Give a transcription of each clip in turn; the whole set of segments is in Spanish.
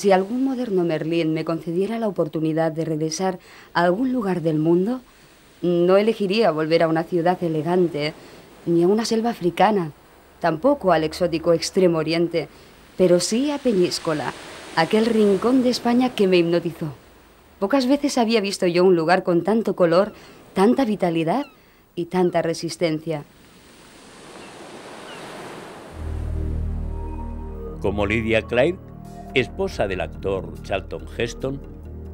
Si algún moderno Merlín me concediera la oportunidad de regresar a algún lugar del mundo, no elegiría volver a una ciudad elegante, ni a una selva africana, tampoco al exótico Extremo Oriente, pero sí a Peñíscola, aquel rincón de España que me hipnotizó. Pocas veces había visto yo un lugar con tanto color, tanta vitalidad y tanta resistencia. Como Lydia Clark, esposa del actor Charlton Heston,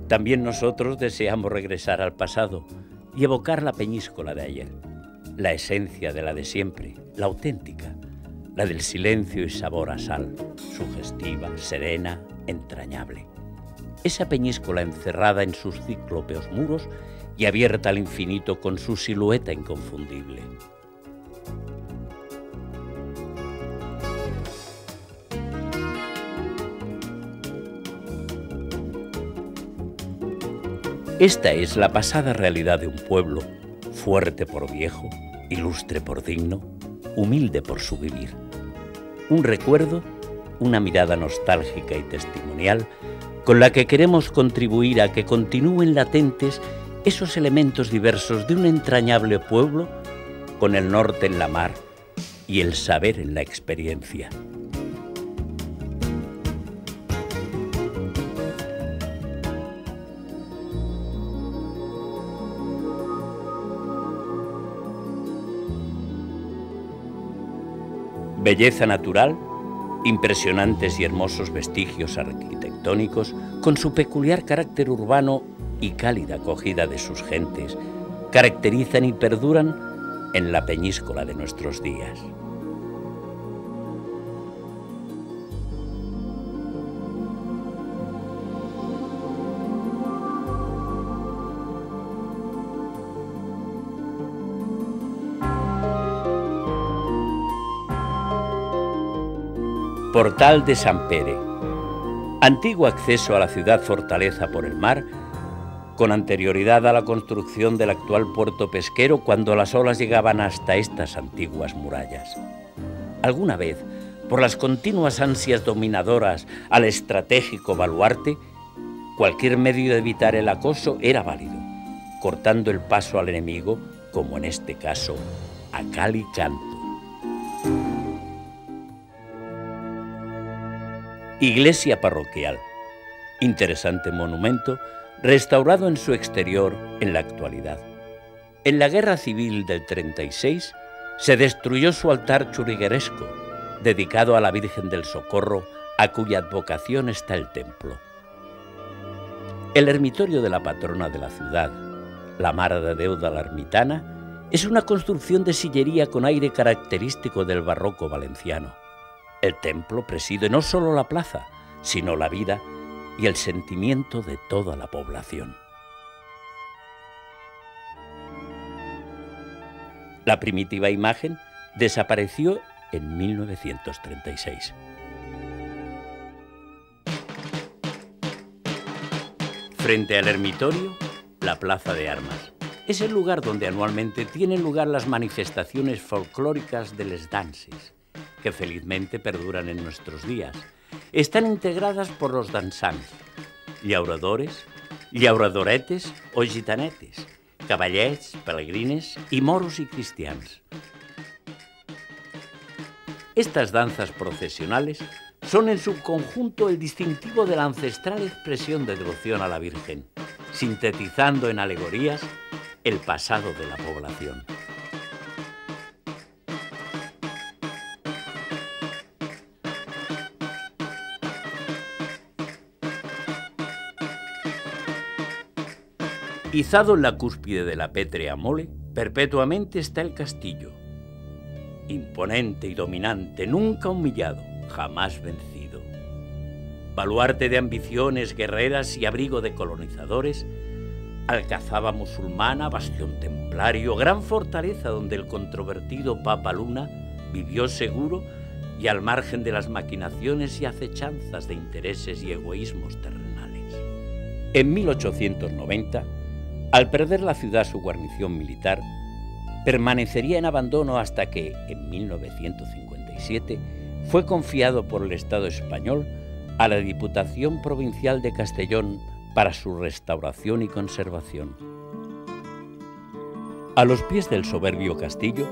también nosotros deseamos regresar al pasado y evocar la peñíscola de ayer, la esencia de la de siempre, la auténtica, la del silencio y sabor a sal, sugestiva, serena, entrañable. Esa peñíscola encerrada en sus ciclópeos muros y abierta al infinito con su silueta inconfundible. Esta es la pasada realidad de un pueblo, fuerte por viejo, ilustre por digno, humilde por su vivir. Un recuerdo, una mirada nostálgica y testimonial con la que queremos contribuir a que continúen latentes esos elementos diversos de un entrañable pueblo con el norte en la mar y el saber en la experiencia. Belleza natural, impresionantes y hermosos vestigios arquitectónicos, con su peculiar carácter urbano y cálida acogida de sus gentes, caracterizan y perduran en la peñíscola de nuestros días. Portal de San Pere. Antiguo acceso a la ciudad fortaleza por el mar, con anterioridad a la construcción del actual puerto pesquero cuando las olas llegaban hasta estas antiguas murallas. Alguna vez, por las continuas ansias dominadoras al estratégico baluarte, cualquier medio de evitar el acoso era válido, cortando el paso al enemigo, como en este caso, a cal y canto. Iglesia parroquial. Interesante monumento restaurado en su exterior en la actualidad. En la Guerra Civil del 36 se destruyó su altar churigueresco, dedicado a la Virgen del Socorro, a cuya advocación está el templo. El ermitorio de la patrona de la ciudad, la Mara de Deuda la Ermitana, es una construcción de sillería con aire característico del barroco valenciano. El templo preside no solo la plaza, sino la vida y el sentimiento de toda la población. La primitiva imagen desapareció en 1936. Frente al ermitorio, la Plaza de Armas. Es el lugar donde anualmente tienen lugar las manifestaciones folclóricas de les danses que felizmente perduran en nuestros días. Están integradas por los danzants, llauradores, llauradoretes o gitanetes, caballets, pelegrines y moros y cristians. Estas danzas procesionales son en su conjunto el distintivo de la ancestral expresión de devoción a la Virgen, sintetizando en alegorías el pasado de la población. Izado en la cúspide de la pétrea mole, perpetuamente está el castillo. Imponente y dominante, nunca humillado, jamás vencido. Baluarte de ambiciones guerreras y abrigo de colonizadores, alcazaba musulmana, bastión templario, gran fortaleza donde el controvertido Papa Luna vivió seguro y al margen de las maquinaciones y acechanzas de intereses y egoísmos terrenales. En 1890, al perder la ciudad su guarnición militar, permanecería en abandono hasta que, en 1957, fue confiado por el Estado español a la Diputación Provincial de Castellón para su restauración y conservación. A los pies del soberbio castillo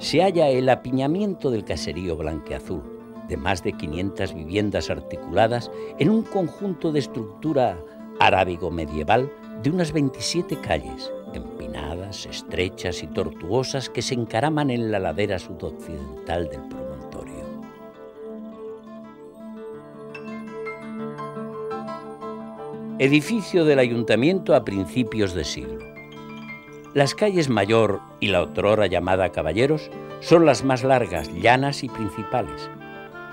se halla el apiñamiento del caserío blanqueazul, de más de 500 viviendas articuladas en un conjunto de estructura arábigo medieval de unas 27 calles, empinadas, estrechas y tortuosas que se encaraman en la ladera sudoccidental del promontorio. Edificio del ayuntamiento a principios de siglo. Las calles Mayor y la otrora llamada Caballeros son las más largas, llanas y principales.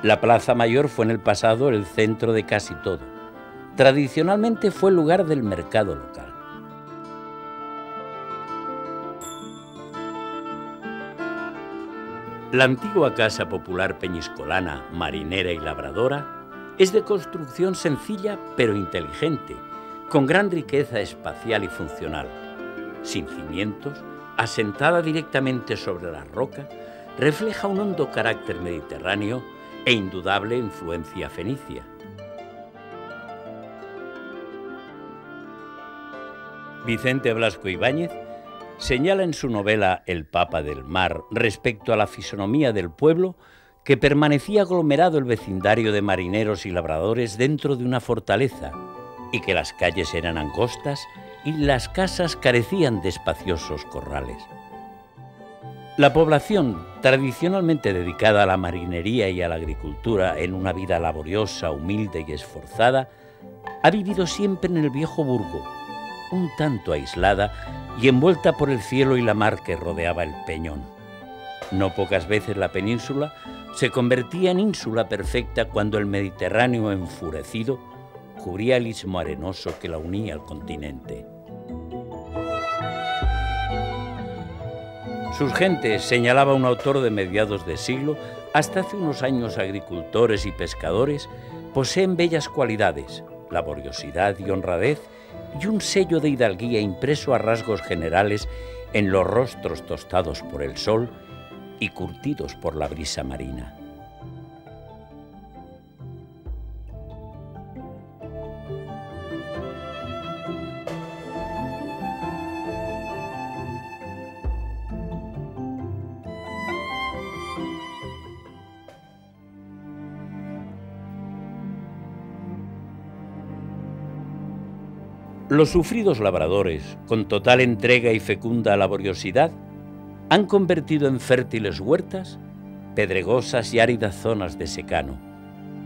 La Plaza Mayor fue en el pasado el centro de casi todo. Tradicionalmente fue lugar del mercado local. La antigua casa popular peñiscolana, marinera y labradora es de construcción sencilla pero inteligente, con gran riqueza espacial y funcional. Sin cimientos, asentada directamente sobre la roca, refleja un hondo carácter mediterráneo e indudable influencia fenicia. Vicente Blasco Ibáñez señala en su novela El Papa del Mar respecto a la fisonomía del pueblo que permanecía aglomerado el vecindario de marineros y labradores dentro de una fortaleza y que las calles eran angostas y las casas carecían de espaciosos corrales. La población, tradicionalmente dedicada a la marinería y a la agricultura en una vida laboriosa, humilde y esforzada, ha vivido siempre en el viejo burgo, un tanto aislada y envuelta por el cielo y la mar que rodeaba el peñón. No pocas veces la península se convertía en ínsula perfecta cuando el Mediterráneo enfurecido cubría el istmo arenoso que la unía al continente. Sus gentes, señalaba un autor de mediados de siglo, hasta hace unos años agricultores y pescadores, poseen bellas cualidades, laboriosidad y honradez, y un sello de hidalguía impreso a rasgos generales en los rostros tostados por el sol y curtidos por la brisa marina. Los sufridos labradores, con total entrega y fecunda laboriosidad, han convertido en fértiles huertas pedregosas y áridas zonas de secano.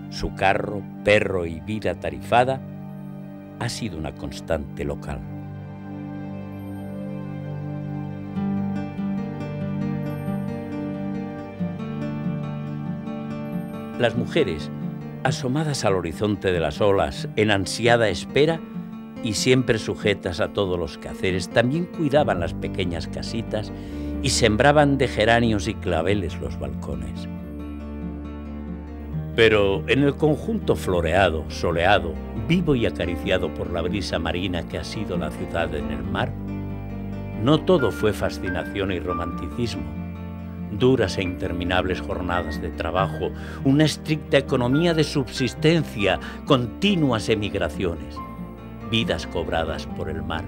Su carro, perro y vida tarifada ha sido una constante local. Las mujeres, asomadas al horizonte de las olas en ansiada espera, y siempre sujetas a todos los quehaceres, también cuidaban las pequeñas casitas y sembraban de geranios y claveles los balcones. Pero en el conjunto floreado, soleado, vivo y acariciado por la brisa marina que ha sido la ciudad en el mar, no todo fue fascinación y romanticismo. Duras e interminables jornadas de trabajo, una estricta economía de subsistencia, continuas emigraciones vidas cobradas por el mar,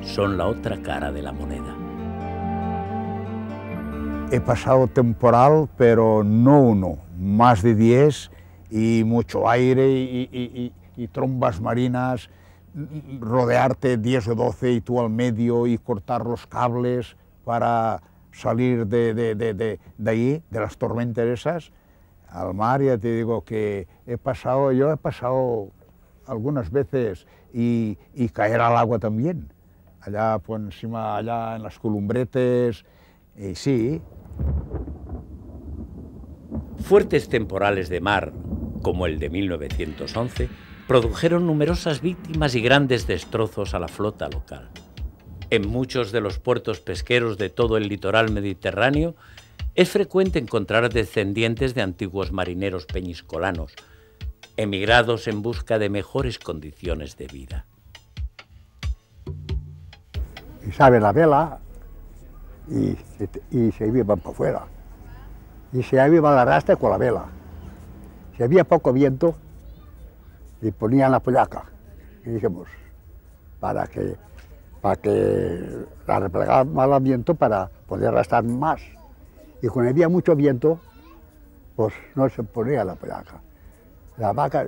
son la otra cara de la moneda. He pasado temporal, pero no uno, más de diez y mucho aire y, trombas marinas, rodearte diez o doce y tú al medio y cortar los cables para salir de, de, de, ahí, de las tormentas esas, al mar, ya te digo que he pasado, yo he pasado algunas veces y, caer al agua también. Allá por encima, allá en las columbretes, y sí. Fuertes temporales de mar, como el de 1911, produjeron numerosas víctimas y grandes destrozos a la flota local. En muchos de los puertos pesqueros de todo el litoral mediterráneo es frecuente encontrar descendientes de antiguos marineros peñiscolanos, emigrados en busca de mejores condiciones de vida. Y sabe la vela y, se iban para afuera. Y se iba la rastra con la vela. Si había poco viento, y ponían la pollaca, y dijimos, para que, para que la replegaba mal viento para poder arrastrar más. Y cuando había mucho viento, pues no se ponía la pollaca. La vaca,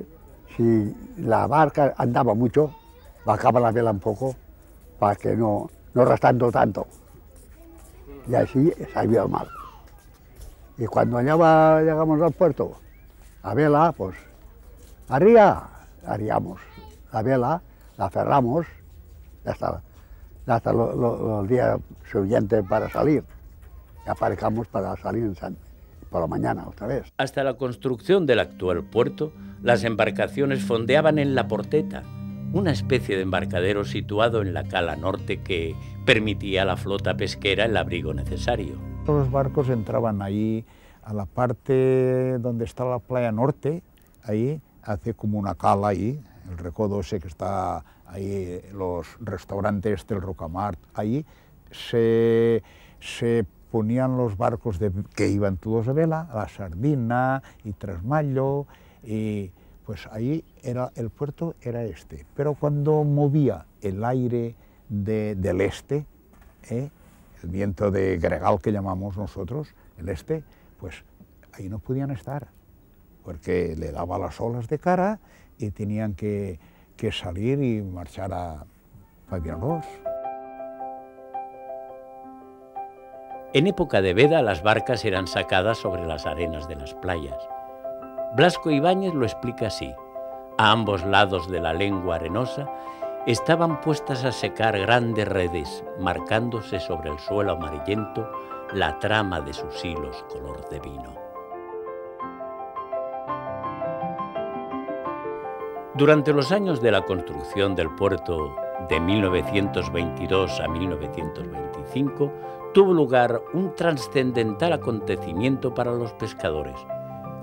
si la barca andaba mucho, bajaba la vela un poco para que no, no tanto. Y así salía el mar. Y cuando llegamos al puerto, a vela, pues, arriba, haríamos la vela, la cerramos, hasta, hasta los días siguientes para salir. Y aparcamos para salir en San, por la mañana otra vez. Hasta la construcción del actual puerto, las embarcaciones fondeaban en la porteta, una especie de embarcadero situado en la cala norte que permitía a la flota pesquera el abrigo necesario. Los barcos entraban ahí a la parte donde está la playa norte, ahí hace como una cala ahí, el recodo ese que está ahí, los restaurantes del Rocamart, ahí se, se ponían los barcos de, que iban todos a vela, la Sardina y Trasmallo, y pues ahí era, el puerto era este. Pero cuando movía el aire de, del este, ¿eh? el viento de gregal que llamamos nosotros, el este, pues ahí no podían estar, porque le daba las olas de cara y tenían que, que salir y marchar a Fabianos. En época de veda las barcas eran sacadas sobre las arenas de las playas. Blasco Ibáñez lo explica así. A ambos lados de la lengua arenosa estaban puestas a secar grandes redes, marcándose sobre el suelo amarillento la trama de sus hilos color de vino. Durante los años de la construcción del puerto de 1922 a 1925, tuvo lugar un trascendental acontecimiento para los pescadores,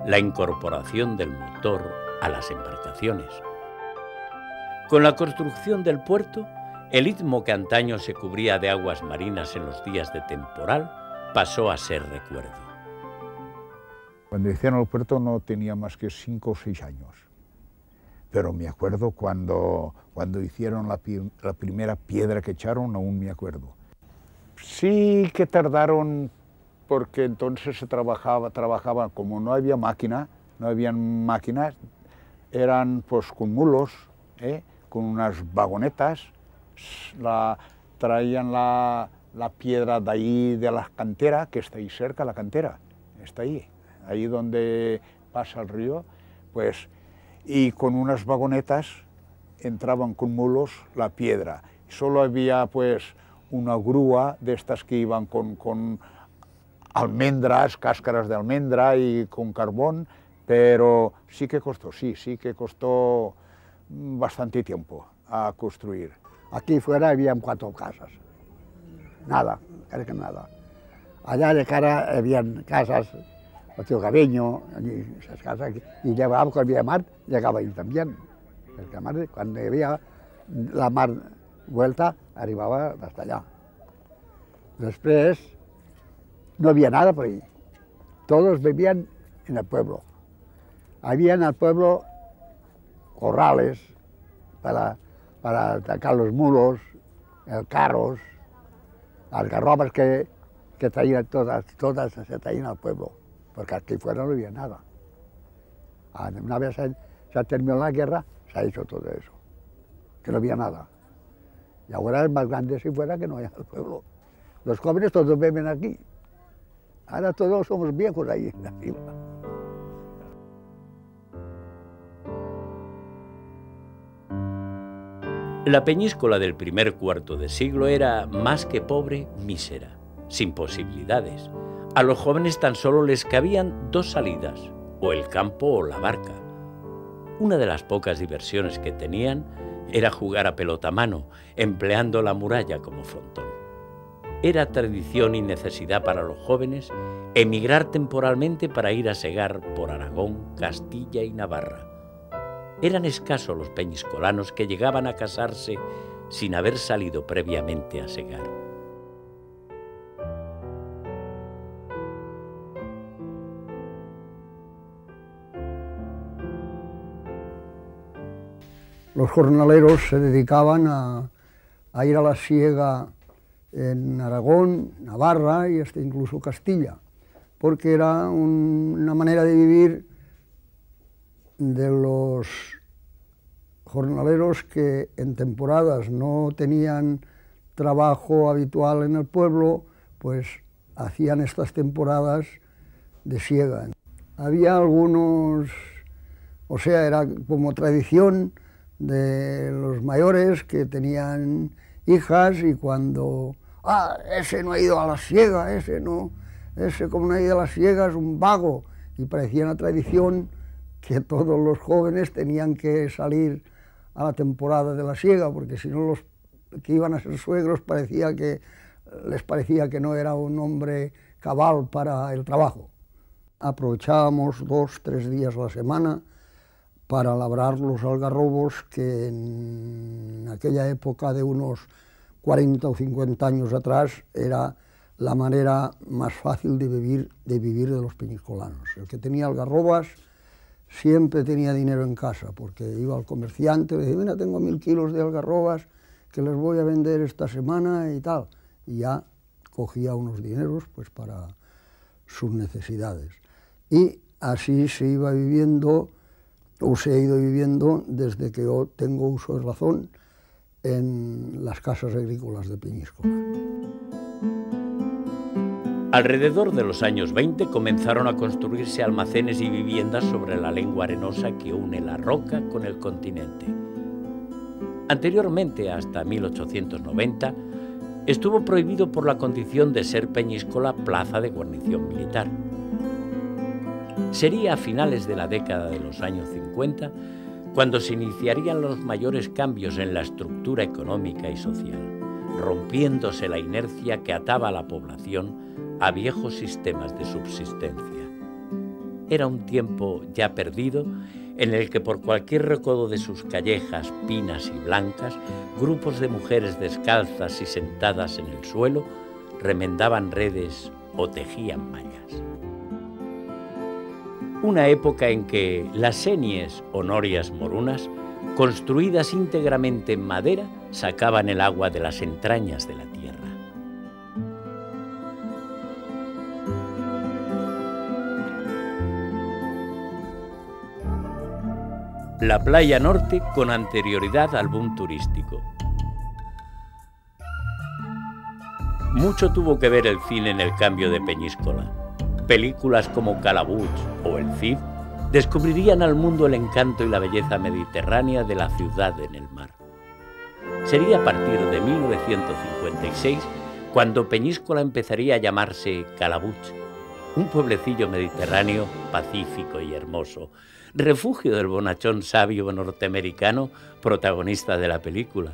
la incorporación del motor a las embarcaciones. Con la construcción del puerto, el istmo que antaño se cubría de aguas marinas en los días de temporal pasó a ser recuerdo. Cuando hicieron el puerto no tenía más que cinco o seis años pero me acuerdo cuando, cuando hicieron la, primera piedra que echaron, aún me acuerdo. Sí que tardaron porque entonces se trabajaba, trabajaba como no había máquina, no habían máquinas, eran pues con mulos, ¿eh? con unas vagonetas, traían la, la, piedra de ahí de la cantera, que está ahí cerca, la cantera, está ahí, ahí donde pasa el río, pues y con unas vagonetas entraban con mulos la piedra. Solo había pues una grúa de estas que iban con, con almendras, cáscaras de almendra y con carbón, pero sí que costó, sí, sí que costó bastante tiempo a construir. Aquí fuera habían cuatro casas, nada, creo que nada. Allá de cara habían casas el tío Cabeño, esas casas, y llevaba con el mar, llegaba ahí también. El mar, cuando había la mar vuelta, arribava hasta allá. Després no había nada por ahí. Todos vivían en el pueblo. Había en el pueblo corrales para, atacar los mulos, el carros, las garrobas que, que traían todas, todas se traían al pueblo porque aquí fuera no había nada. Ah, una vez se, ha terminado la guerra, se ha hecho todo eso, que no había nada. Y ahora es más grande si fuera que no haya el pueblo. Los jóvenes todos viven aquí. Ahora todos somos viejos ahí arriba. La peñíscola del primer cuarto de siglo era más que pobre, mísera, sin posibilidades a los jóvenes tan solo les cabían dos salidas, o el campo o la barca. Una de las pocas diversiones que tenían era jugar a pelota mano, empleando la muralla como frontón. Era tradición y necesidad para los jóvenes emigrar temporalmente para ir a segar por Aragón, Castilla y Navarra. Eran escasos los peñiscolanos que llegaban a casarse sin haber salido previamente a segar. Los jornaleros se dedicaban a, ir a la siega en Aragón, Navarra y hasta incluso Castilla, porque era una manera de vivir de los jornaleros que en temporadas no tenían trabajo habitual en el pueblo, pues hacían estas temporadas de siega. Había algunos, o sea, era como tradición de los mayores que tenían hijas y cuando, ah, ese no ha ido a la siega, ese no, ese como no ha ido a la siega es un vago. Y parecía una tradición que todos los jóvenes tenían que salir a la temporada de la siega, porque si no los que iban a ser suegros parecía que les parecía que no era un hombre cabal para el trabajo. Aprovechábamos dos, tres días a la semana para labrar los algarrobos que en aquella época de unos 40 o 50 años atrás era la manera más fácil de vivir de, vivir de los peñiscolanos. El que tenía algarrobas siempre tenía dinero en casa, porque iba al comerciante le decía, mira, tengo mil kilos de algarrobas que les voy a vender esta semana y tal. Y ya cogía unos dineros pues para sus necesidades. Y así se iba viviendo, o se ha ido viviendo desde que yo tengo uso de razón en las casas agrícolas de Peñíscola. Alrededor de los años 20 comenzaron a construirse almacenes y viviendas sobre la lengua arenosa que une la roca con el continente. Anteriormente, hasta 1890, estuvo prohibido por la condición de ser Peñíscola plaza de guarnición militar. Sería a finales de la década de los años 50 cuando se iniciarían los mayores cambios en la estructura económica y social, rompiéndose la inercia que ataba a la población a viejos sistemas de subsistencia. Era un tiempo ya perdido en el que por cualquier recodo de sus callejas pinas y blancas, grupos de mujeres descalzas y sentadas en el suelo remendaban redes o tejían mallas. Una época en que las senies o norias morunas, construidas íntegramente en madera, sacaban el agua de las entrañas de la tierra. La playa norte con anterioridad al boom turístico. Mucho tuvo que ver el cine en el cambio de Peñíscola. Películas como Calabuch o El Cid descubrirían al mundo el encanto y la belleza mediterránea de la ciudad en el mar. Sería a partir de 1956 cuando Peñíscola empezaría a llamarse Calabuch, un pueblecillo mediterráneo pacífico y hermoso, refugio del bonachón sabio norteamericano, protagonista de la película.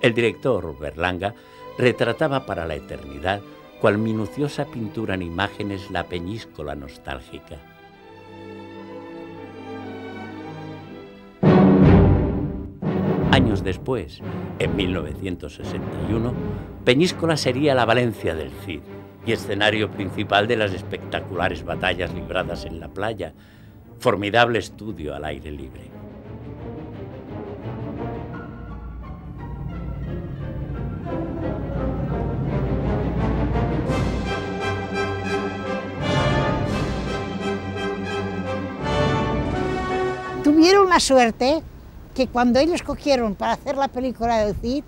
El director Berlanga retrataba para la eternidad, cual minuciosa pintura en imágenes, la peñíscola nostálgica. Años después, en 1961, Peñíscola sería la Valencia del Cid y escenario principal de las espectaculares batallas libradas en la playa, formidable estudio al aire libre. Tuvieron la suerte que cuando ellos cogieron para hacer la película del Cid,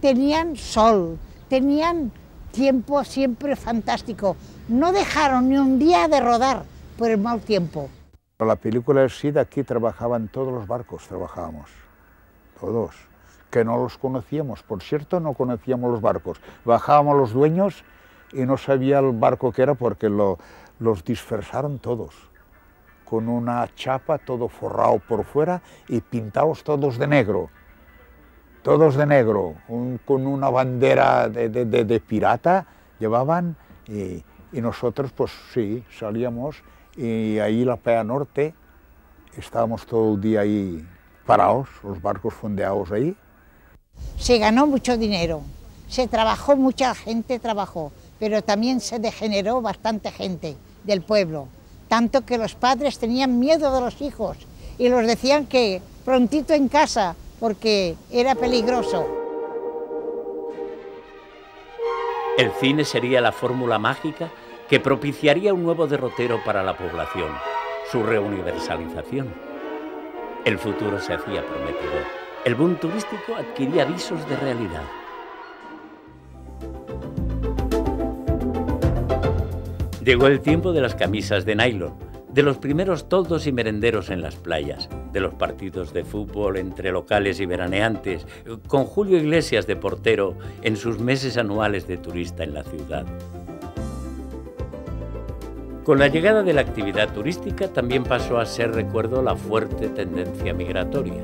tenían sol, tenían tiempo siempre fantástico. No dejaron ni un día de rodar por el mal tiempo. La película del Cid aquí trabajaban todos los barcos, trabajábamos, todos, que no los conocíamos, por cierto no conocíamos los barcos. Bajábamos los dueños y no sabía el barco que era porque lo, los dispersaron todos, con una chapa todo forrado por fuera y pintados todos de negro, todos de negro, con una bandera de, pirata llevaban y, y nosotros pues sí, salíamos y ahí la playa norte, estábamos todo el día ahí parados, los barcos fondeados ahí. Se ganó mucho dinero, se trabajó, mucha gente trabajó, pero también se degeneró bastante gente del pueblo, tanto que los padres tenían miedo de los hijos y los decían que prontito en casa, porque era peligroso. El cine sería la fórmula mágica que propiciaría un nuevo derrotero para la población, su reuniversalización. El futuro se hacía prometedor. El boom turístico adquiría visos de realidad. Llegó el tiempo de las camisas de nylon, de los primeros toldos y merenderos en las playas, de los partidos de fútbol entre locales y veraneantes, con Julio Iglesias de portero en sus meses anuales de turista en la ciudad. Con la llegada de la actividad turística también pasó a ser recuerdo la fuerte tendencia migratoria.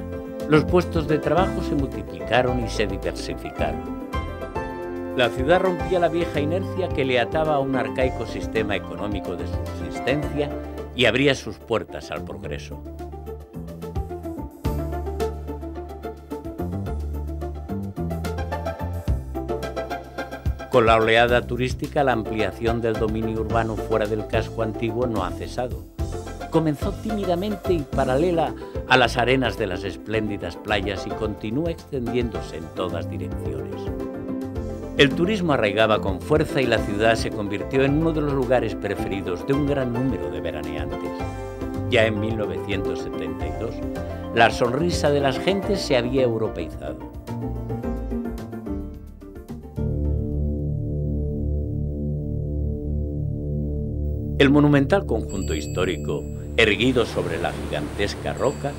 Los puestos de trabajo se multiplicaron y se diversificaron. La ciudad rompía la vieja inercia que le ataba a un arcaico sistema económico de subsistencia y abría sus puertas al progreso. Con la oleada turística, la ampliación del dominio urbano fuera del casco antiguo no ha cesado. Comenzó tímidamente y paralela a las arenas de las espléndidas playas y continúa extendiéndose en todas direcciones. El turismo arraigaba con fuerza y la ciudad se convirtió en uno de los lugares preferidos de un gran número de veraneantes. Ya en 1972, la sonrisa de las gentes se había europeizado. El monumental conjunto histórico, erguido sobre la gigantesca roca,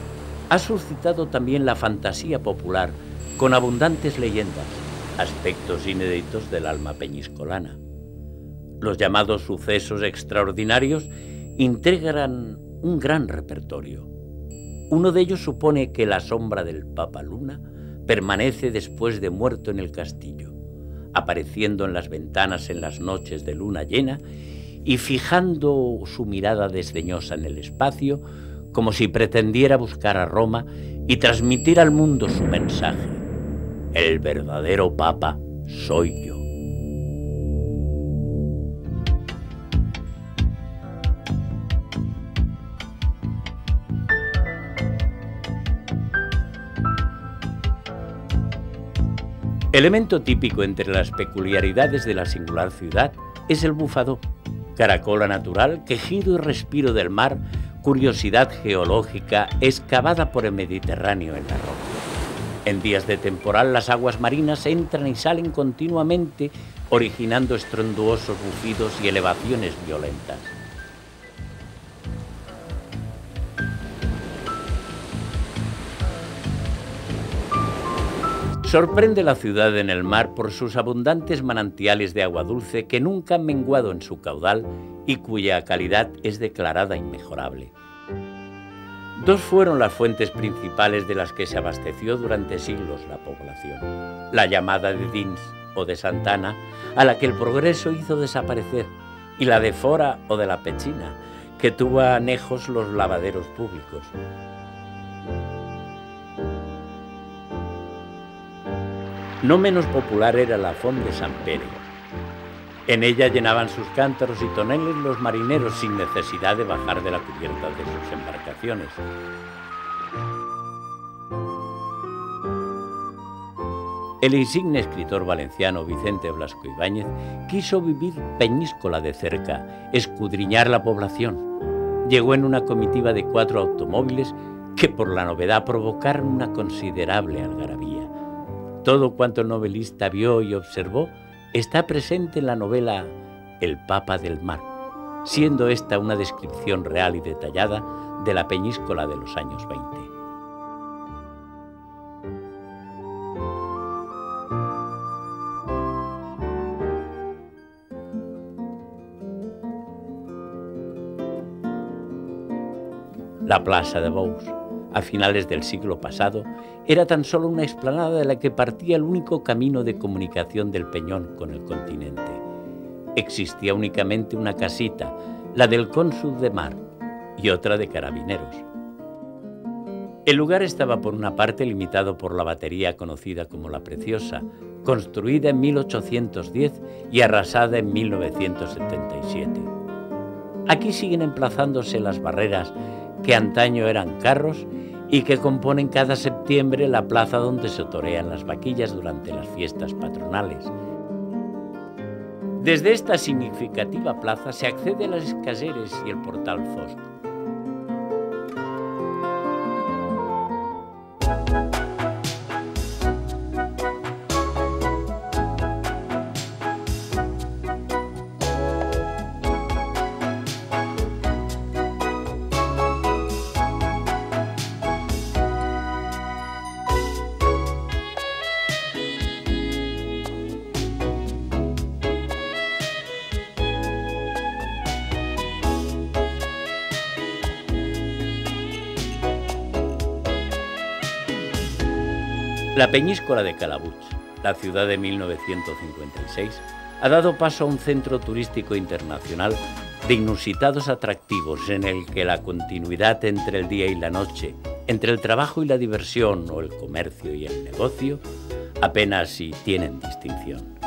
ha suscitado también la fantasía popular con abundantes leyendas aspectos inéditos del alma peñiscolana. Los llamados sucesos extraordinarios integran un gran repertorio. Uno de ellos supone que la sombra del Papa Luna permanece después de muerto en el castillo, apareciendo en las ventanas en las noches de luna llena y fijando su mirada desdeñosa en el espacio, como si pretendiera buscar a Roma y transmitir al mundo su mensaje. El verdadero Papa soy yo. Elemento típico entre las peculiaridades de la singular ciudad es el bufado, caracola natural, quejido y respiro del mar, curiosidad geológica excavada por el Mediterráneo en la roca. En días de temporal las aguas marinas entran y salen continuamente, originando estronduosos bufidos y elevaciones violentas. Sorprende la ciudad en el mar por sus abundantes manantiales de agua dulce que nunca han menguado en su caudal y cuya calidad es declarada inmejorable. Dos fueron las fuentes principales de las que se abasteció durante siglos la población. La llamada de Dins o de Santana, a la que el progreso hizo desaparecer, y la de Fora o de la Pechina, que tuvo anejos los lavaderos públicos. No menos popular era la Font de San Pere, en ella llenaban sus cántaros y toneles los marineros sin necesidad de bajar de la cubierta de sus embarcaciones. El insigne escritor valenciano Vicente Blasco Ibáñez quiso vivir Peñíscola de cerca, escudriñar la población. Llegó en una comitiva de cuatro automóviles que por la novedad provocaron una considerable algarabía. Todo cuanto el novelista vio y observó está presente en la novela El Papa del Mar, siendo esta una descripción real y detallada de la peñíscola de los años 20. La Plaza de Bous a finales del siglo pasado, era tan solo una explanada de la que partía el único camino de comunicación del Peñón con el continente. Existía únicamente una casita, la del cónsul de mar, y otra de carabineros. El lugar estaba por una parte limitado por la batería conocida como La Preciosa, construida en 1810 y arrasada en 1977. Aquí siguen emplazándose las barreras que antaño eran carros y que componen cada septiembre la plaza donde se torean las vaquillas durante las fiestas patronales. Desde esta significativa plaza se accede a las caseres y el portal Fosco. La Peñíscola de Calabuch, la ciudad de 1956, ha dado paso a un centro turístico internacional de inusitados atractivos en el que la continuidad entre el día y la noche, entre el trabajo y la diversión o el comercio y el negocio, apenas si tienen distinción.